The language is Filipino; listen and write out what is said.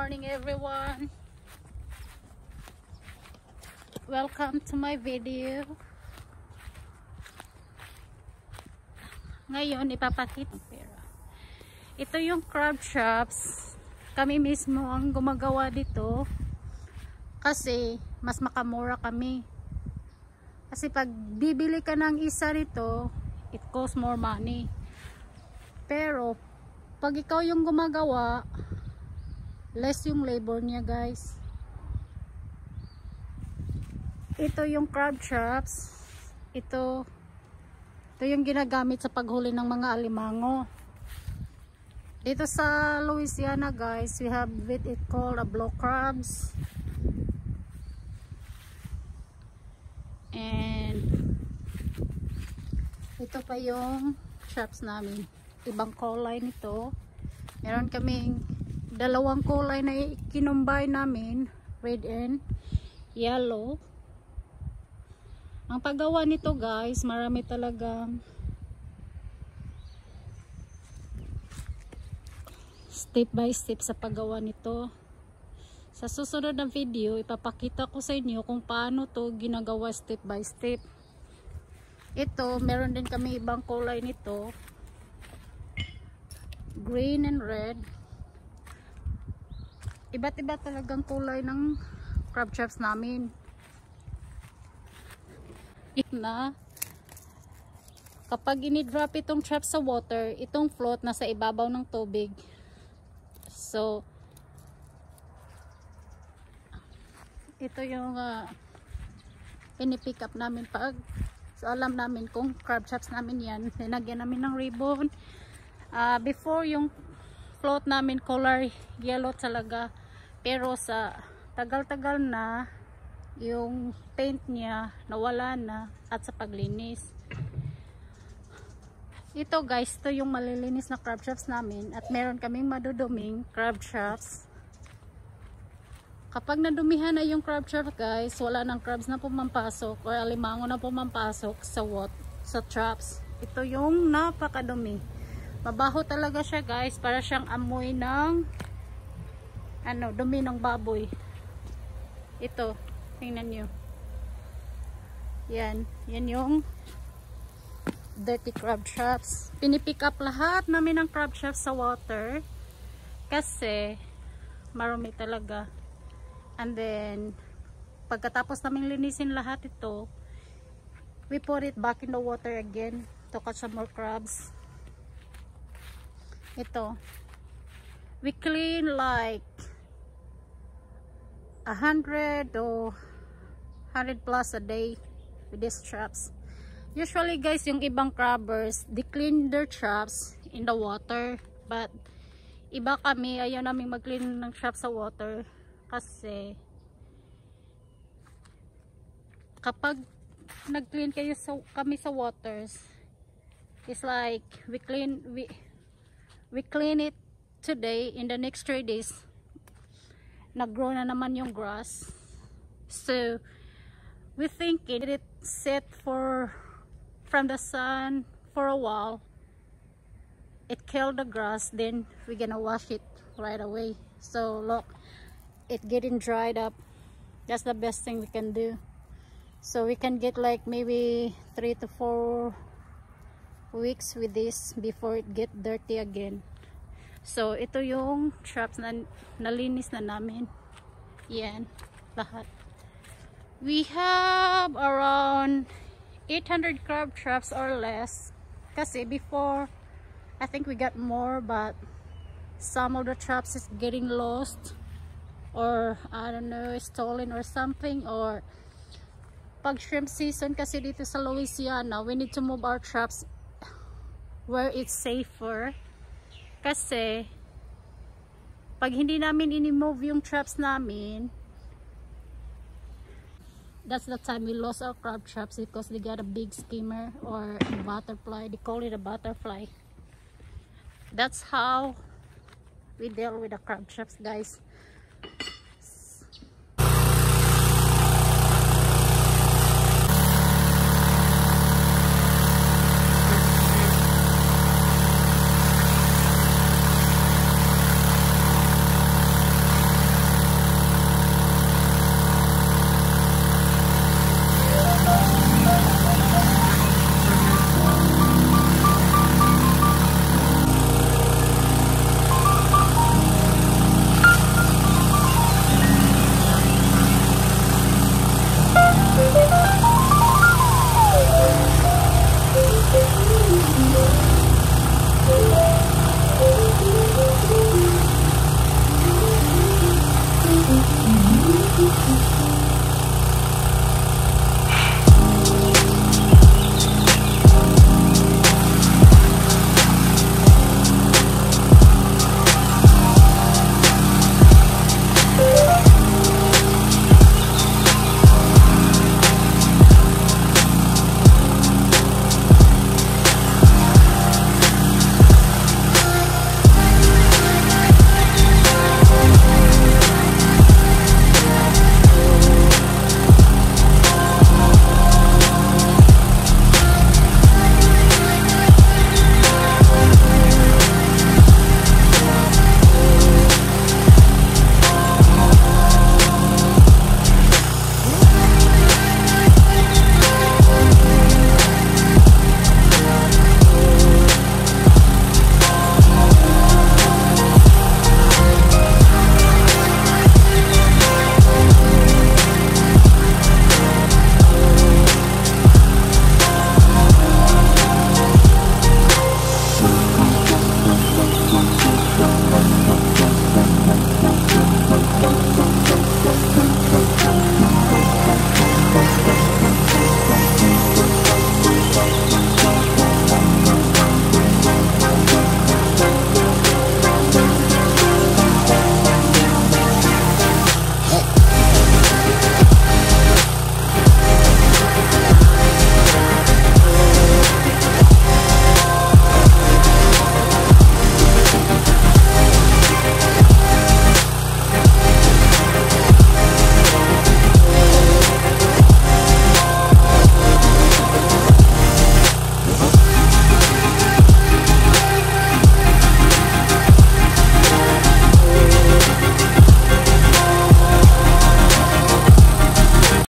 morning everyone. Welcome to my video. Ngayon ipapakita Ito yung crab shops. Kami mismo ang gumagawa dito kasi mas makamura kami. Kasi pag bibili ka ng isa rito, it costs more money. Pero pag ikaw yung gumagawa, less yung labor niya guys. Ito yung crab traps. Ito ito yung ginagamit sa paghuli ng mga alimango. Dito sa Louisiana guys we have what it called a blow crabs. And ito pa yung traps namin. Ibang kulay nito. Meron kaming dalawang kulay na kinumbay namin red and yellow. Ang paggawa nito guys marami talaga. Step by step sa paggawa nito. Sa susunod na video ipapakita ko sa inyo kung paano to ginagawa step by step. Ito meron din kami ibang kulay nito. Green and red iba't iba talagang kulay ng crab traps namin. Na. Kapag inidrop itong trap sa water itong float nasa ibabaw ng tubig. So ito yung uh, pinipick up namin pag so alam namin kung crab traps namin yan. Linagyan namin ng ribbon. Uh, before yung float namin color yellow talaga. Pero sa tagal-tagal na yung paint niya nawala na at sa paglinis. Ito guys to yung malilinis na crab traps namin at meron kaming maduduming crab traps kapag nadumihan na yung crab trap guys wala nang crabs na pumampasok or alimango na pumampasok sa what sa traps. Ito yung napakadumi mabaho talaga siya guys para siyang amoy ng ano, dumi ng baboy. Ito, tingnan nyo. Yan, yan yung dirty crab traps. Pinipick up lahat namin ng crab traps sa water kasi marumi talaga. And then, pagkatapos namin linisin lahat ito, we put it back in the water again to catch some more crabs. Ito. We clean like a hundred or hundred plus a day with these traps usually guys yung ibang crabbers they clean their traps in the water but iba kami ayaw namin mag clean ng traps sa water kasi kapag nag clean kayo sa, kami sa waters it's like we clean we we clean it today. In the next three days naggrow na naman yung grass. So we think it set for from the sun for a while. It killed the grass then we're gonna wash it right away. So look it getting dried up. That's the best thing we can do. So we can get like maybe three to four weeks with this before it get dirty again So, ito yung traps na nalinis na namin. Yan, lahat. We have around 800 crab traps or less. Kasi before, I think we got more, but some of the traps is getting lost. Or, I don't know, stolen or something. Or, pag shrimp season kasi dito sa Louisiana, we need to move our traps where it's safer kasi, pag hindi namin inimove yung traps namin, that's the time we lost our crab traps because they got a big skimmer or a butterfly. They call it a butterfly. That's how we deal with the crab traps, guys.